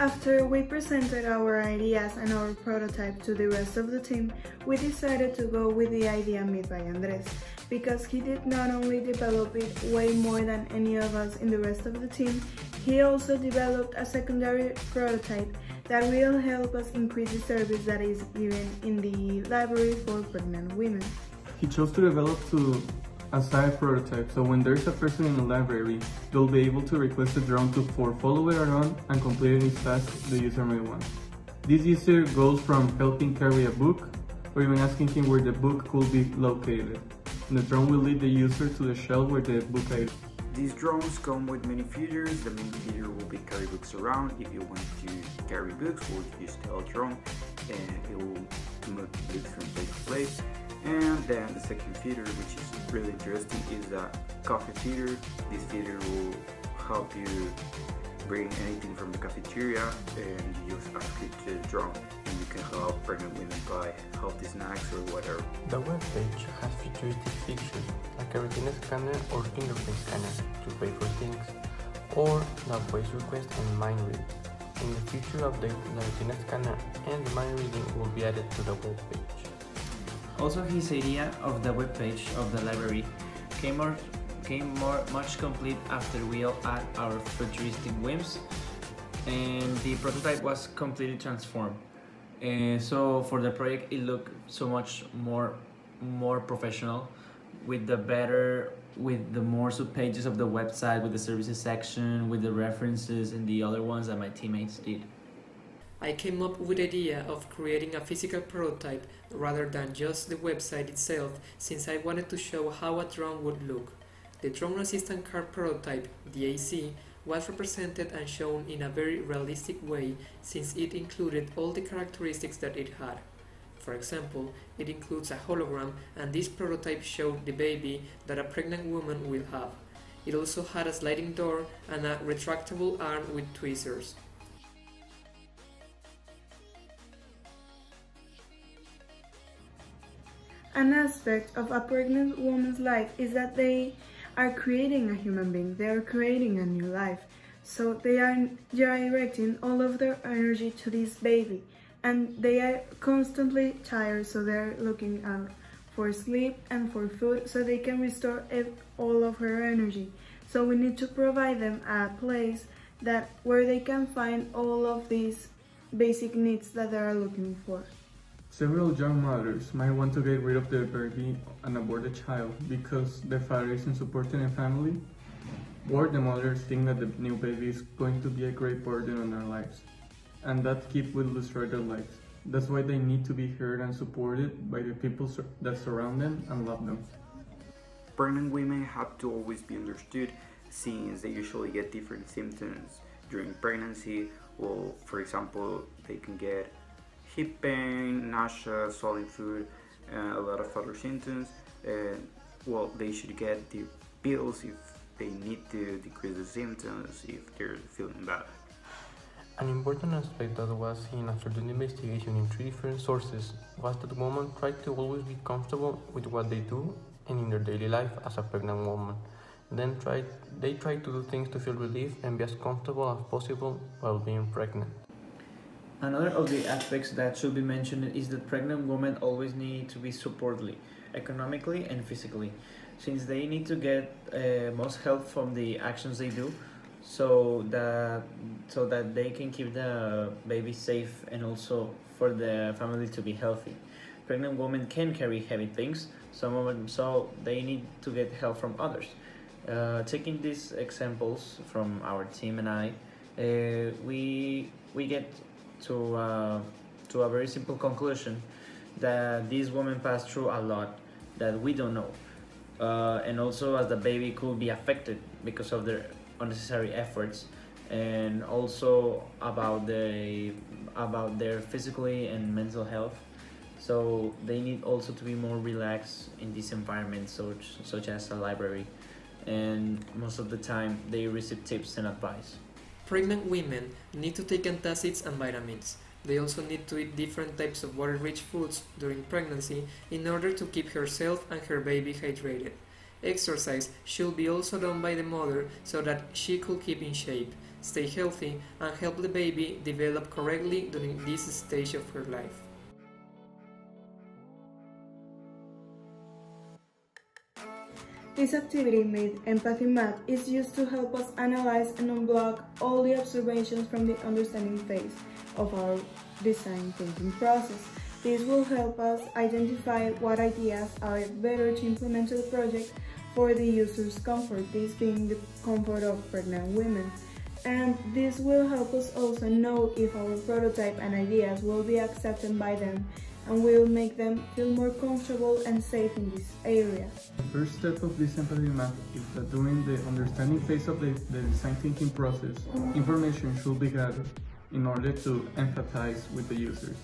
After we presented our ideas and our prototype to the rest of the team, we decided to go with the idea made by Andres, because he did not only develop it way more than any of us in the rest of the team, he also developed a secondary prototype that will help us increase the service that is given in the library for pregnant women. He chose to develop to a side prototype, so when there's a person in the library, they'll be able to request a drone to for follow it around and complete any task the user may want. This user goes from helping carry a book, or even asking him where the book could be located. And the drone will lead the user to the shelf where the book is. These drones come with many features. The main feature will be carry books around. If you want to carry books, or just tell drone, and it will move books from place to place. And then the second feature, which is really interesting, is a coffee feeder. This feeder will help you bring anything from the cafeteria and you just ask to the drone and you can help pregnant women buy healthy snacks or whatever. The web page has futuristic features like a retina scanner or fingerprint scanner to pay for things, or the voice request and mind read. In the future update, the retina scanner and the mind reading will be added to the web page. Also, his idea of the webpage of the library came more, came more much complete after we all add our futuristic whims, and the prototype was completely transformed. And so for the project, it looked so much more more professional, with the better with the more sub pages of the website, with the services section, with the references and the other ones that my teammates did. I came up with the idea of creating a physical prototype rather than just the website itself since I wanted to show how a drone would look. The drone assistant car prototype, the AC, was represented and shown in a very realistic way since it included all the characteristics that it had. For example, it includes a hologram and this prototype showed the baby that a pregnant woman will have. It also had a sliding door and a retractable arm with tweezers. An aspect of a pregnant woman's life is that they are creating a human being, they are creating a new life. So they are directing all of their energy to this baby and they are constantly tired so they're looking out for sleep and for food so they can restore all of her energy. So we need to provide them a place that where they can find all of these basic needs that they are looking for. Several young mothers might want to get rid of their baby and abort the child because the father isn't supporting the family, or the mothers think that the new baby is going to be a great burden on their lives, and that kid will destroy their lives. That's why they need to be heard and supported by the people that surround them and love them. Pregnant women have to always be understood since they usually get different symptoms during pregnancy. Well, for example, they can get hip pain, nausea, swallowing food, uh, a lot of other symptoms. And well, they should get the pills if they need to decrease the symptoms if they're feeling bad. An important aspect that was seen after the investigation in three different sources was that women try to always be comfortable with what they do and in their daily life as a pregnant woman. Then try, they try to do things to feel relief and be as comfortable as possible while being pregnant. Another of the aspects that should be mentioned is that pregnant women always need to be supported economically and physically, since they need to get uh, most help from the actions they do, so that so that they can keep the baby safe and also for the family to be healthy. Pregnant women can carry heavy things, some of them, so they need to get help from others. Uh, taking these examples from our team and I, uh, we we get to uh, to a very simple conclusion that these women pass through a lot that we don't know, uh, and also as the baby could be affected because of their unnecessary efforts, and also about the about their physically and mental health. So they need also to be more relaxed in this environment, such such as a library, and most of the time they receive tips and advice. Pregnant women need to take antacids and vitamins. They also need to eat different types of water-rich foods during pregnancy in order to keep herself and her baby hydrated. Exercise should be also done by the mother so that she could keep in shape, stay healthy, and help the baby develop correctly during this stage of her life. This activity made Empathy Map is used to help us analyze and unblock all the observations from the understanding phase of our design thinking process. This will help us identify what ideas are better to implement to the project for the user's comfort, this being the comfort of pregnant women. And this will help us also know if our prototype and ideas will be accepted by them and will make them feel more comfortable and safe in this area. The first step of this empathy map is that during the understanding phase of the, the design thinking process, information should be gathered in order to empathize with the users.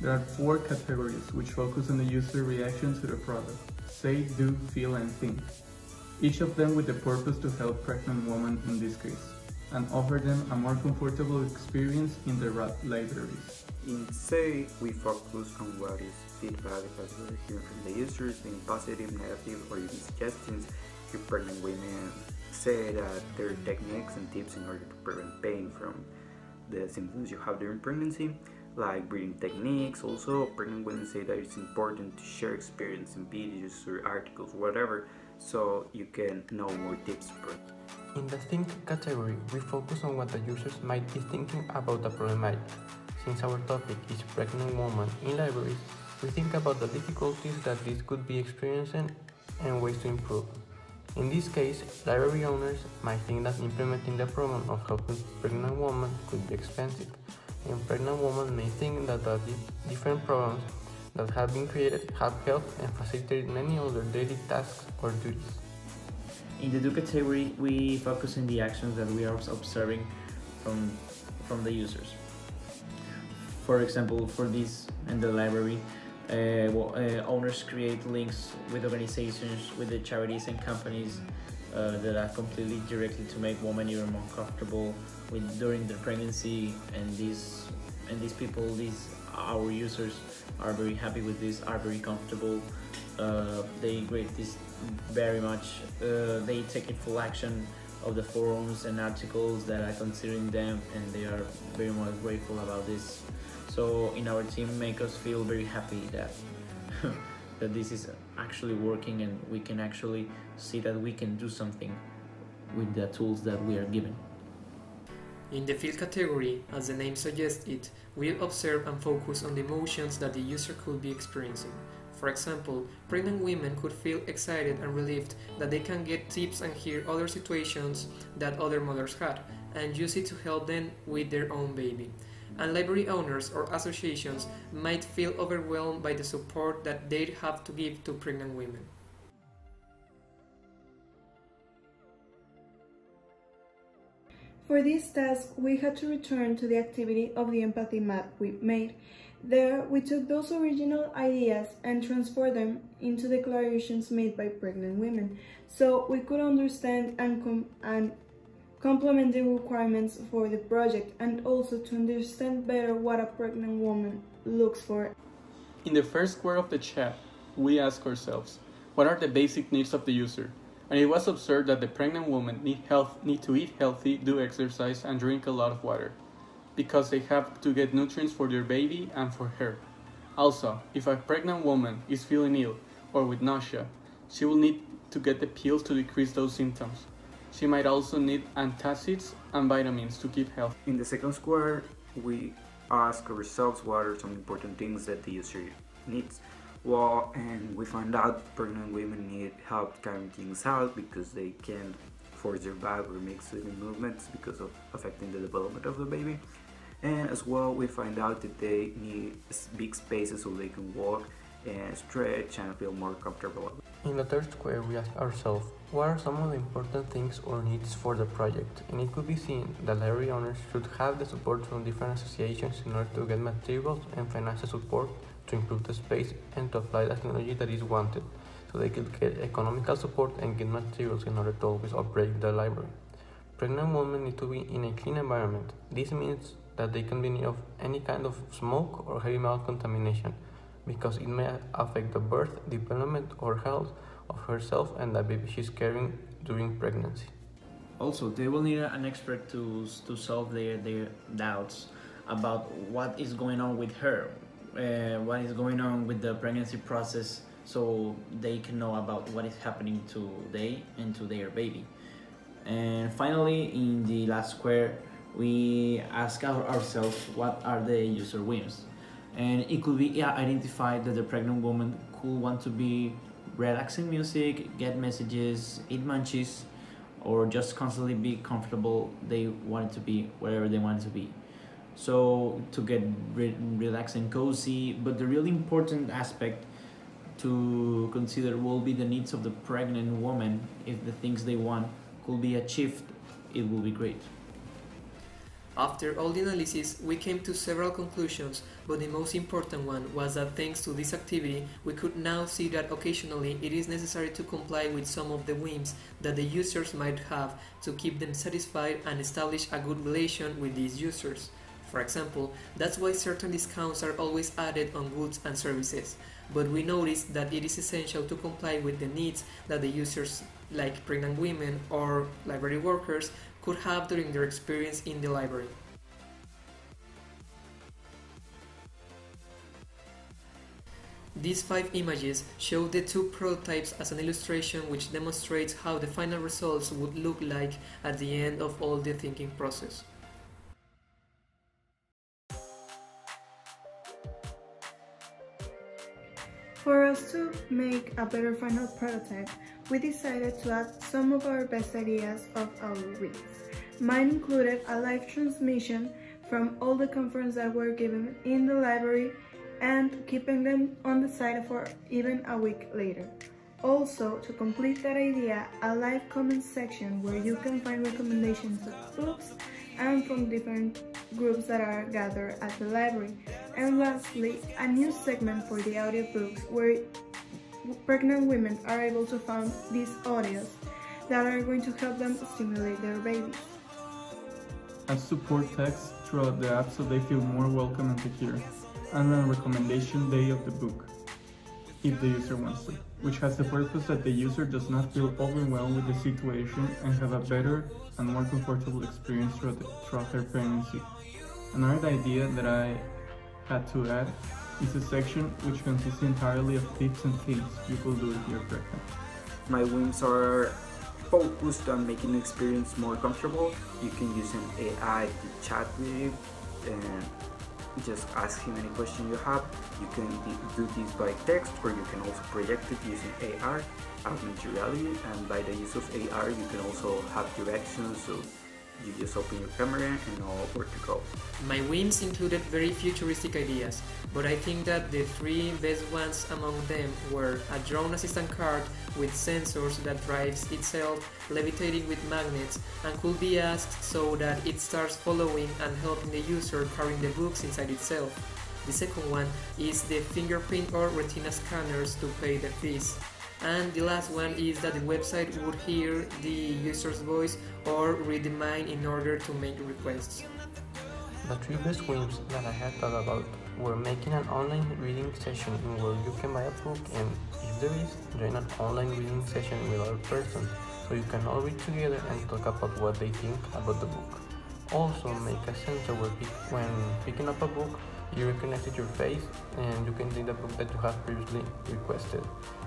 There are four categories which focus on the user reaction to the product, say, do, feel, and think. Each of them with the purpose to help pregnant women in this case, and offer them a more comfortable experience in their libraries. In say, we focus on what is feedback that we're hearing from the users, being positive, negative, or even suggestions. Here, pregnant women say that there are techniques and tips in order to prevent pain from the symptoms you have during pregnancy, like breathing techniques. Also, pregnant women say that it's important to share experience in videos or articles, whatever, so you can know more tips. In the think category, we focus on what the users might be thinking about the problematic. Since our topic is pregnant women in libraries, we think about the difficulties that this could be experiencing and ways to improve. In this case, library owners might think that implementing the program of helping pregnant women could be expensive, and pregnant women may think that the different programs that have been created have helped and facilitated many other daily tasks or duties. In the do category, we focus on the actions that we are observing from, from the users for example, for this in the library, uh, well, uh, owners create links with organizations, with the charities and companies uh, that are completely directly to make women even more comfortable with during their pregnancy. And these and these people, these our users, are very happy with this, are very comfortable. Uh, they rate this very much. Uh, they take in full action of the forums and articles that are considering them, and they are very much grateful about this so in our team make us feel very happy that that this is actually working and we can actually see that we can do something with the tools that we are given. In the feel category, as the name suggests it, we observe and focus on the emotions that the user could be experiencing. For example, pregnant women could feel excited and relieved that they can get tips and hear other situations that other mothers had, and use it to help them with their own baby and library owners or associations might feel overwhelmed by the support that they'd have to give to pregnant women. For this task, we had to return to the activity of the empathy map we made. There, we took those original ideas and transformed them into declarations made by pregnant women, so we could understand and, and complement the requirements for the project and also to understand better what a pregnant woman looks for. In the first square of the chat, we ask ourselves, what are the basic needs of the user? And it was observed that the pregnant women need, health, need to eat healthy, do exercise, and drink a lot of water, because they have to get nutrients for their baby and for her. Also, if a pregnant woman is feeling ill or with nausea, she will need to get the pills to decrease those symptoms. She might also need antacids and vitamins to keep healthy. In the second square, we ask ourselves what are some important things that the user needs. Well, and we find out pregnant women need help carrying things out because they can't force their back or make swimming movements because of affecting the development of the baby. And as well, we find out that they need big spaces so they can walk and stretch and feel more comfortable. In the third square, we ask ourselves what are some of the important things or needs for the project? And it could be seen that library owners should have the support from different associations in order to get materials and financial support to improve the space and to apply the technology that is wanted, so they could get economical support and get materials in order to always operate the library. Pregnant women need to be in a clean environment. This means that they can be near of any kind of smoke or heavy metal contamination because it may affect the birth, development, or health of herself and the baby she's carrying during pregnancy. Also, they will need an expert to to solve their their doubts about what is going on with her, uh, what is going on with the pregnancy process, so they can know about what is happening to they and to their baby. And finally, in the last square, we ask our, ourselves what are the user whims, and it could be identified that the pregnant woman could want to be relaxing music, get messages, eat munchies, or just constantly be comfortable. They want to be wherever they want to be. So to get re- relaxed and cozy, but the really important aspect to consider will be the needs of the pregnant woman. If the things they want could be achieved, it will be great. After all the analysis, we came to several conclusions, but the most important one was that thanks to this activity, we could now see that occasionally it is necessary to comply with some of the whims that the users might have to keep them satisfied and establish a good relation with these users. For example, that's why certain discounts are always added on goods and services, but we noticed that it is essential to comply with the needs that the users, like pregnant women or library workers, could have during their experience in the library. These five images show the two prototypes as an illustration which demonstrates how the final results would look like at the end of all the thinking process. For us to make a better final prototype, we decided to add some of our best ideas of our reads. Mine included a live transmission from all the conferences that were given in the library and keeping them on the site for even a week later. Also, to complete that idea, a live comment section where you can find recommendations of books and from different groups that are gathered at the library. And lastly, a new segment for the audiobooks where pregnant women are able to find these audios that are going to help them stimulate their babies. Add support text throughout the app so they feel more welcome and secure. And a recommendation day of the book, if the user wants to, which has the purpose that the user does not feel overwhelmed with the situation and have a better and more comfortable experience throughout, the, throughout their pregnancy. Another idea that I had to add is a section which consists entirely of tips and things you do if you're pregnant. My whims are focused on making the experience more comfortable. You can use an AI to chat with you and just ask him any question you have. You can do this by text or you can also project it using AR, augmented reality, and by the use of AR you can also have directions so you just open your camera and know where to go. My whims included very futuristic ideas, but I think that the three best ones among them were a drone assistant cart with sensors that drives itself, levitating with magnets, and could be asked so that it starts following and helping the user carrying the books inside itself. The second one is the fingerprint or retina scanners to pay the fees and the last one is that the website would hear the user's voice or read the mind in order to make requests. The three best whims that I had thought about were making an online reading session where you can buy a book and, if there is, join an online reading session with other person so you can all read together and talk about what they think about the book. Also, make a sensor where when picking up a book, you recognize your face and you can read the book that you have previously requested.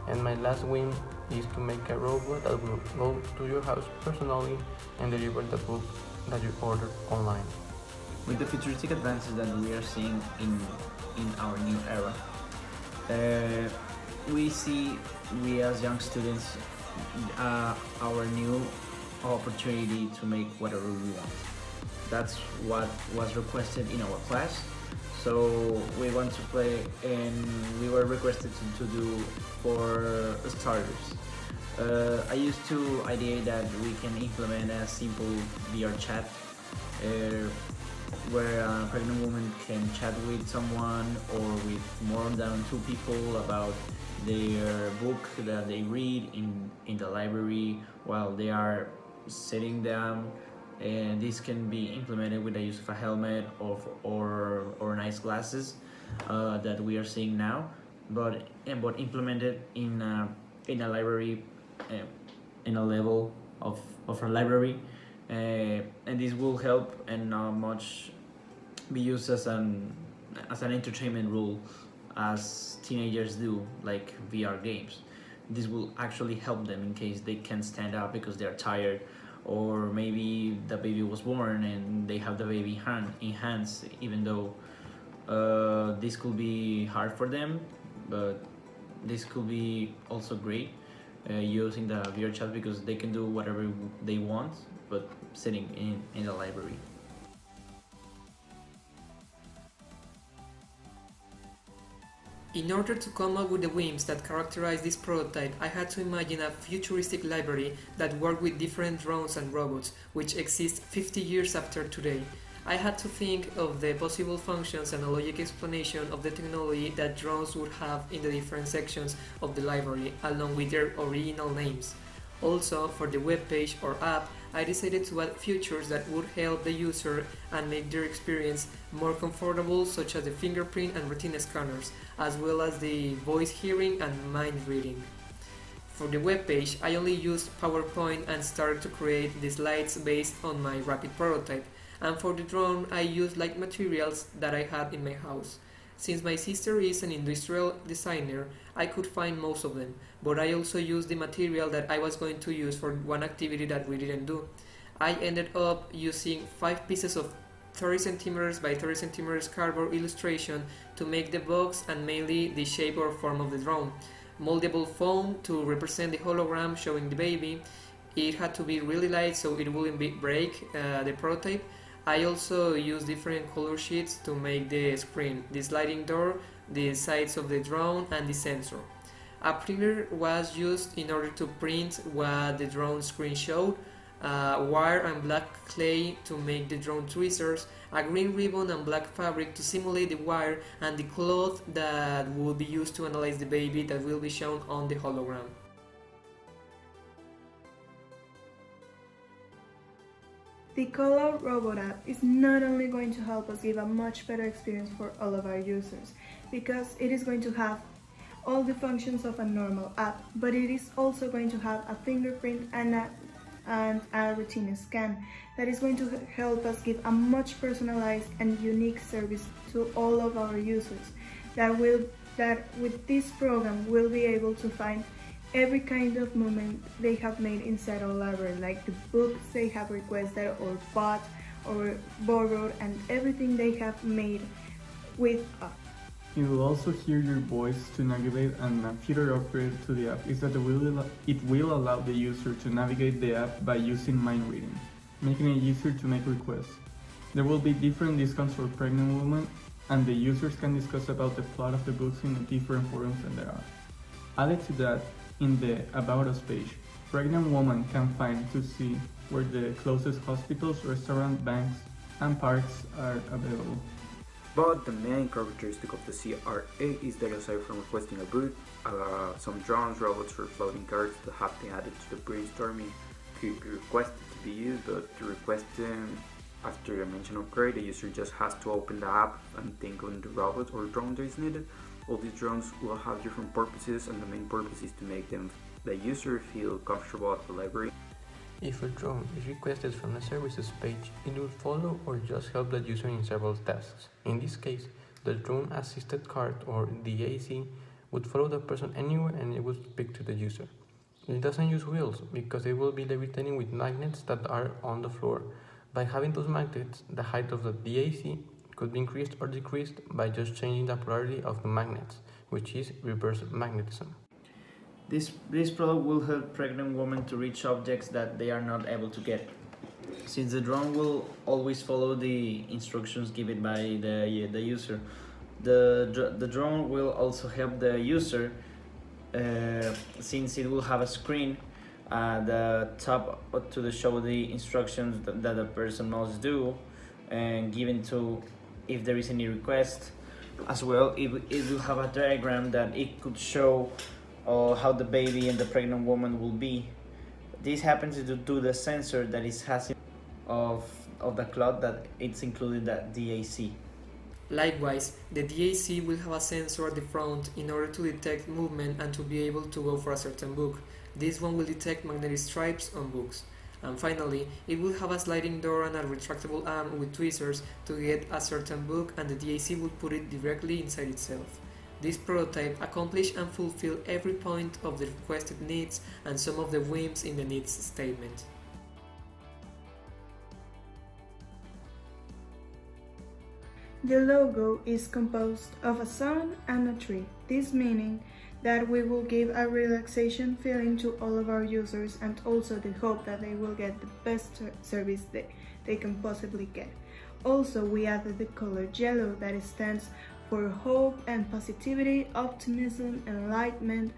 And my last whim is to make a robot that will go to your house personally and deliver the book that you ordered online. With the futuristic advances that we are seeing in in our new era, uh, we see we as young students uh, our new opportunity to make whatever we want. That's what was requested in our class so we want to play and we were requested to, do for starters. Uh, I used to idea that we can implement a simple VR chat uh, where a pregnant woman can chat with someone or with more than two people about their book that they read in, in the library while they are sitting down and this can be implemented with the use of a helmet or or, or nice glasses uh, that we are seeing now but but implemented in a, in a library uh, in a level of, of a library uh, and this will help and not much be used as an as an entertainment rule as teenagers do like VR games. This will actually help them in case they can't stand up because they're tired or maybe the baby was born and they have the baby hand in hands even though uh, this could be hard for them but this could be also great uh, using the VR chat because they can do whatever they want but sitting in, in the library. In order to come up with the whims that characterize this prototype, I had to imagine a futuristic library that worked with different drones and robots, which exist 50 years after today. I had to think of the possible functions and a logic explanation of the technology that drones would have in the different sections of the library, along with their original names. Also, for the webpage or app, I decided to add features that would help the user and make their experience more comfortable, such as the fingerprint and retina scanners, as well as the voice hearing and mind reading. For the web page, I only used PowerPoint and started to create the slides based on my rapid prototype, and for the drone, I used light materials that I had in my house. Since my sister is an industrial designer, I could find most of them, but I also used the material that I was going to use for one activity that we didn't do. I ended up using 5 pieces of 30 centimeters by 30 centimeters cardboard illustration to make the box and mainly the shape or form of the drone. Moldable foam to represent the hologram showing the baby. It had to be really light so it wouldn't break uh, the prototype I also use different color sheets to make the screen, the sliding door, the sides of the drone and the sensor. A printer was used in order to print what the drone screen showed, uh, wire and black clay to make the drone tweezers, a green ribbon and black fabric to simulate the wire, and the cloth that will be used to analyze the baby that will be shown on the hologram. The Color Robot app is not only going to help us give a much better experience for all of our users, because it is going to have all the functions of a normal app, but it is also going to have a fingerprint and a, and a retina scan that is going to help us give a much personalized and unique service to all of our users that will that with this program will be able to find every kind of movement they have made inside our library, like the books they have requested or bought or borrowed and everything they have made with us. You will also hear your voice to navigate and a feature upgrade to the app is that it will, it will allow the user to navigate the app by using mind reading, making it easier to make requests. There will be different discounts for pregnant women and the users can discuss about the plot of the books in the different forums that there are. Added to that, in the About Us page, pregnant women can find to see where the closest hospitals, restaurants, banks, and parks are available. But the main characteristic of the CRA is that aside from requesting a boot, uh, some drones, robots, or floating cards that have been added to the brainstorming could be requested to be used, but to request them after a mention upgrade, the user just has to open the app and think on the robot or drone that is needed all these drones will have different purposes and the main purpose is to make them the user feel comfortable at the library. If a drone is requested from the services page, it will follow or just help the user in several tasks. In this case, the drone assisted card or DAC would follow the person anywhere and it would speak to the user. It doesn't use wheels because it will be levitating with magnets that are on the floor. By having those magnets, the height of the DAC could be increased or decreased by just changing the polarity of the magnets, which is reverse magnetism. This, this product will help pregnant women to reach objects that they are not able to get. Since the drone will always follow the instructions given by the, the user, the, the drone will also help the user uh, since it will have a screen at the top to show the instructions that, that the person must do and given to if there is any request as well it, it will have a diagram that it could show uh, how the baby and the pregnant woman will be this happens to the sensor that is has of of the cloth that it's included that DAC Likewise, the DAC will have a sensor at the front in order to detect movement and to be able to go for a certain book. This one will detect magnetic stripes on books. And finally, it will have a sliding door and a retractable arm with tweezers to get a certain book and the DAC will put it directly inside itself. This prototype accomplished and fulfilled every point of the requested needs and some of the whims in the needs statement. The logo is composed of a sun and a tree, this meaning that we will give a relaxation feeling to all of our users and also the hope that they will get the best service they, they can possibly get. Also, we added the color yellow that stands for hope and positivity, optimism, enlightenment,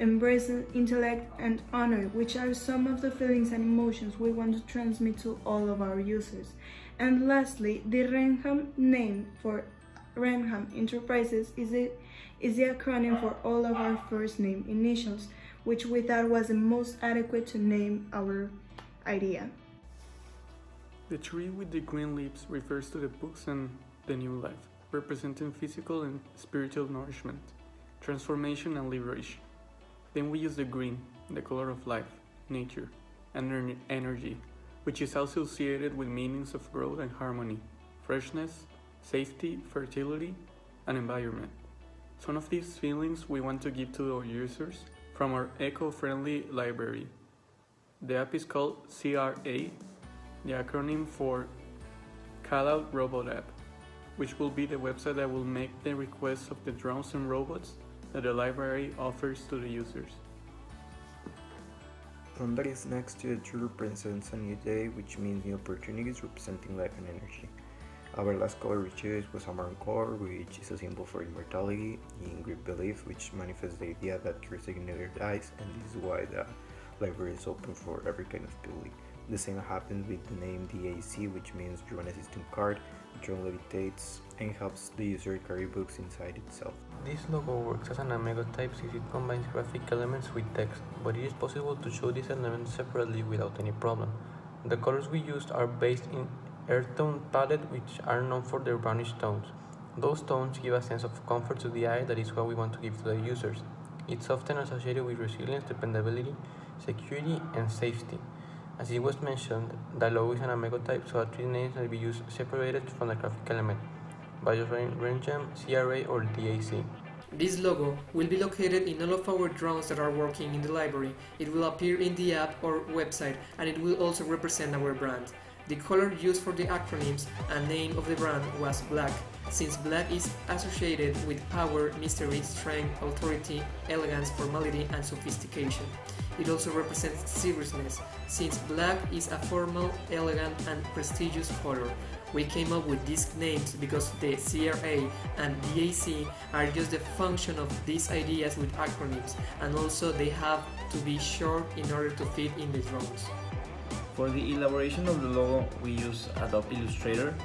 embracing intellect and honor, which are some of the feelings and emotions we want to transmit to all of our users. And lastly, the Renham name for Renham Enterprises is, a, is the acronym for all of our first name initials, which we thought was the most adequate to name our idea. The tree with the green leaves refers to the books and the new life, representing physical and spiritual nourishment, transformation and liberation. Then we use the green, the color of life, nature, and energy, which is associated with meanings of growth and harmony, freshness, safety, fertility, and environment. Some of these feelings we want to give to our users from our eco-friendly library. The app is called CRA, the acronym for Call Out Robot App, which will be the website that will make the requests of the drones and robots that the library offers to the users. is next to the tree represents a new day, which means new opportunities representing life and energy. Our last color we chose was amaranth, which is a symbol for immortality, in Greek belief, which manifests the idea that curiosity never dies, and this is why the library is open for every kind of public. The same happens with the name DAC, which means Drone Assistant Card, drone levitates and helps the user carry books inside itself. This logo works as an Amigo type since it combines graphic elements with text, but it is possible to show these elements separately without any problem. The colors we used are based in earth tone palette which are known for their brownish tones. Those tones give a sense of comfort to the eye that is what we want to give to the users. It's often associated with resilience, dependability, security, and safety. As it was mentioned, the logo is an imagotype, so three names may be used separated from the graphic element. by BIOS Renham, CRA, or DAC. This logo will be located in all of our drones that are working in the library. It will appear in the app or website and it will also represent our brand. The color used for the acronyms and name of the brand was black, since black is associated with power, mystery, strength, authority, elegance, formality, and sophistication. It also represents seriousness, since black is a formal, elegant, and prestigious color. We came up with these names because the CRA and DAC are just the function of these ideas with acronyms, and also they have to be short in order to fit in the drones. For the elaboration of the logo, we use Adobe Illustrator.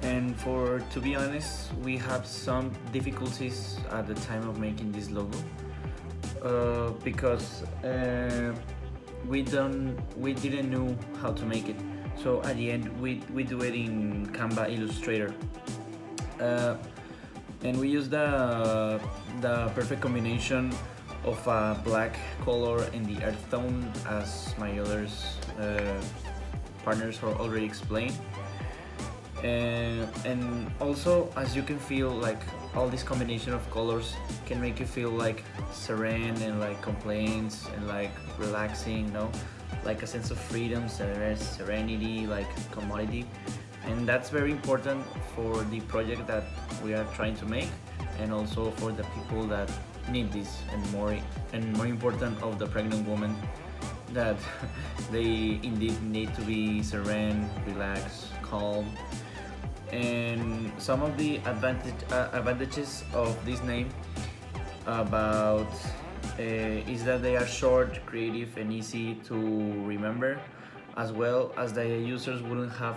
And for to be honest, we have some difficulties at the time of making this logo uh, because uh, we don't we didn't know how to make it. So at the end, we we do it in Canva Illustrator. Uh, and we use the the perfect combination of a black color in the earth tone as my others uh, partners already explained. And, and also as you can feel like all this combination of colors can make you feel like serene and like complaints and like relaxing you know? Like a sense of freedom serenity like commodity. And that's very important for the project that we are trying to make and also for the people that need this and more and more important of the pregnant woman that they indeed need to be serene, relaxed, calm and some of the advantage, uh, advantages of this name about uh, is that they are short, creative and easy to remember as well as the users wouldn't have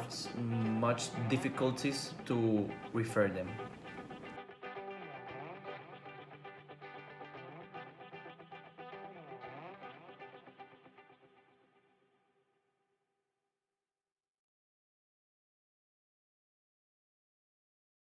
much difficulties to refer them.